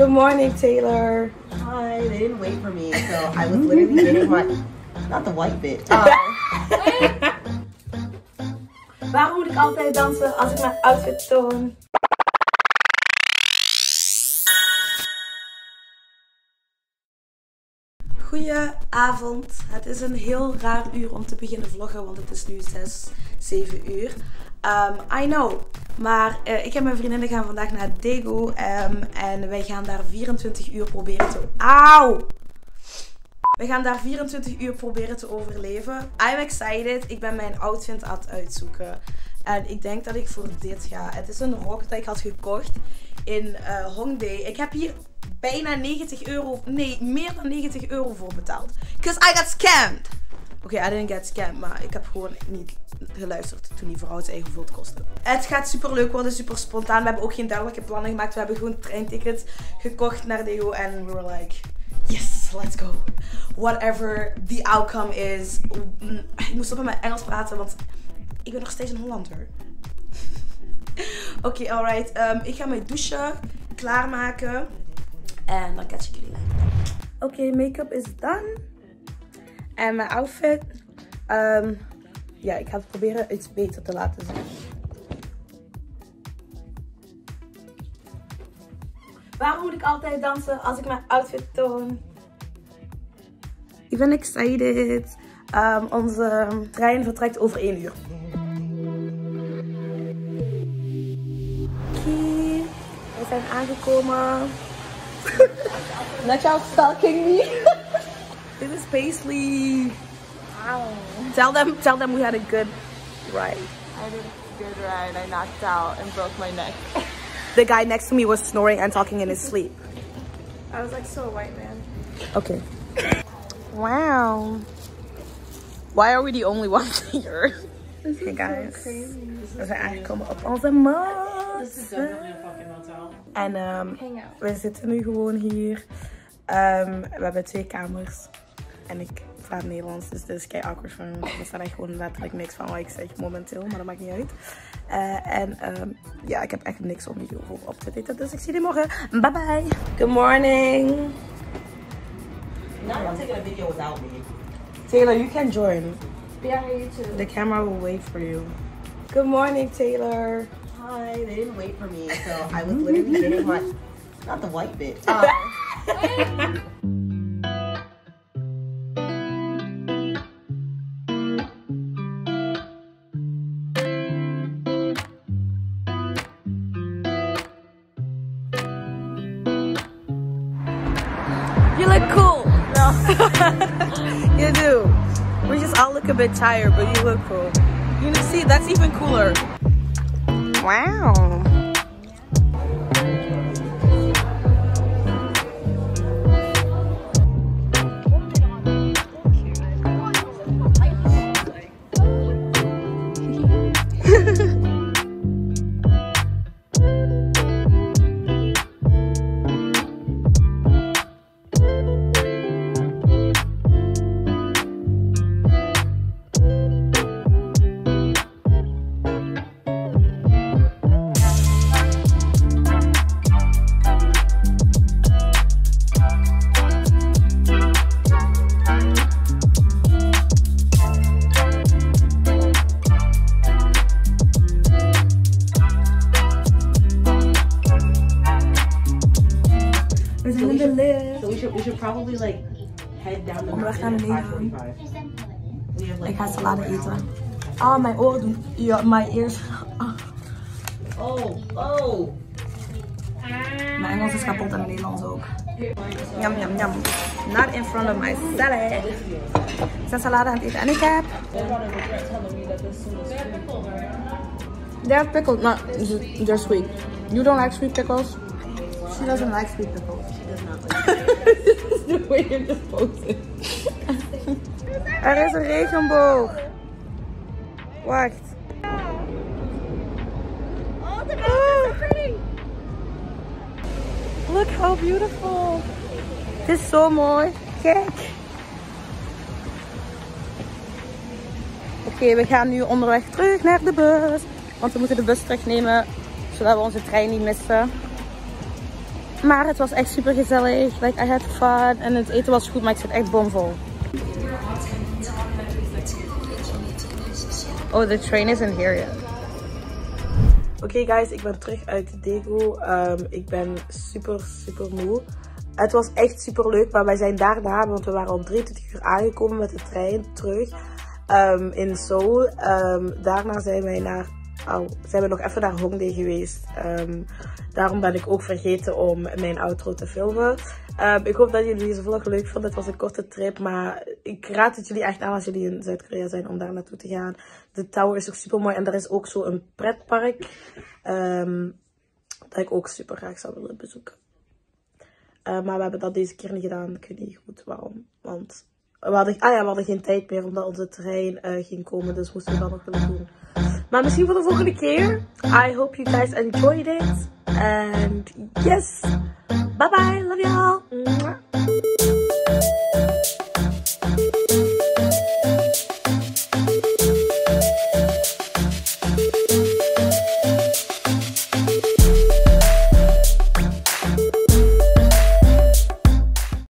Good morning, Taylor. Hi, they didn't wait for me, so I was literally getting my, not the white bit. Waarom moet ik altijd dansen als ik mijn outfit toon? Goedenavond. Het is een heel raar uur om te beginnen vloggen, want het is nu 6, 7 uur. Um, I know. Maar uh, ik en mijn vriendinnen gaan vandaag naar Daegu um, en wij gaan daar 24 uur proberen te... Auw! We gaan daar 24 uur proberen te overleven. I'm excited. Ik ben mijn outfit aan het uitzoeken. En ik denk dat ik voor dit ga. Het is een rok dat ik had gekocht in uh, Hongdae. Ik heb hier bijna 90 euro, nee, meer dan 90 euro voor betaald. Because I got scammed. Oké, I didn't get scammed, maar ik heb gewoon niet geluisterd toen die vrouw het eigen het kostte. Het gaat super leuk worden, super spontaan. We hebben ook geen duidelijke plannen gemaakt. We hebben gewoon treintickets gekocht naar Dego en we were like, yes, let's go. Whatever the outcome is. Ik moest stoppen met Engels praten, want ik ben nog steeds een Hollander. Oké, alright. Um, ik ga mijn douchen, klaarmaken. En dan catch ik jullie later. Oké, make-up is done. En mijn outfit. Um, ja, ik ga het proberen iets beter te laten zien. Waarom moet ik altijd dansen als ik mijn outfit toon? Ik ben excited. Um, onze trein vertrekt over 1 uur. We zijn aangekomen. Not y'all stalking me. Dit is Paisley. Wow. Tell them, tell them we had a good ride. I had a good ride. I knocked out and broke my neck. the guy next to me was snoring and talking in his sleep. I was like, so a white man. Okay. Wow. Why are we the only ones here? This hey guys. So crazy. We zijn aangekomen op onze mat. En um, we zitten nu gewoon hier. Um, we hebben twee kamers. En ik praat Nederlands, dus dit is kei awkward voor me. Er staat echt gewoon letterlijk niks van wat ik zeg momenteel, maar dat maakt niet uit. Uh, en um, ja, ik heb echt niks om video over op te daten. Dus ik zie jullie morgen. Bye bye. Good morning. Now I'm taking a video without me. Taylor, you can join. Yeah, you too. The camera will wait for you. Good morning, Taylor. Hi, they didn't wait for me, so I was literally getting my, not the white bit. Oh. you do. We just all look a bit tired, but you look cool. You see, that's even cooler. Wow. Probably like head down the Onderweg naar beneden. Ik ga salade eten. Oh, mijn oren doen. Ja, mijn ears. Oh, oh. Mijn Engels is kapot en mijn Nederlands ook. Yum, yum, yum. Not in front of my salad. Ik ben salade aan het eten. En ik heb... They have pickles. No, they're sweet. You don't like sweet pickles? She doesn't like sweet pickles. She does not like er is een regenboog. Wacht. Oh. Look how beautiful. Het is zo mooi. Kijk. Oké, we gaan nu onderweg terug naar de bus. Want we moeten de bus terugnemen, zodat we onze trein niet missen. Maar het was echt super gezellig. Like, I had fun. En het eten was goed, maar ik zit echt bomvol. Oh, the train isn't here yet. Oké guys, ik ben terug uit Daegu. Um, ik ben super, super moe. Het was echt super leuk, maar wij zijn daarna, want we waren om 23 uur aangekomen met de trein terug um, in Seoul. Um, daarna zijn wij naar, oh, zijn we nog even naar Hongdae geweest. Um, daarom ben ik ook vergeten om mijn outro te filmen. ik hoop dat jullie deze vlog leuk vonden. Het was een korte trip, maar ik raad het jullie echt aan als jullie in Zuid-Korea zijn om daar naartoe te gaan. De tower is ook super mooi en er is ook zo een pretpark dat ik ook super graag zou willen bezoeken. Maar we hebben dat deze keer niet gedaan. Ik weet niet goed waarom. Want we hadden, ah ja, we hadden geen tijd meer omdat onze trein uh, ging komen. Dus moesten we dat nog willen doen. Maar misschien voor de volgende keer. I hope you guys enjoyed it. And yes. Bye bye. Love y'all.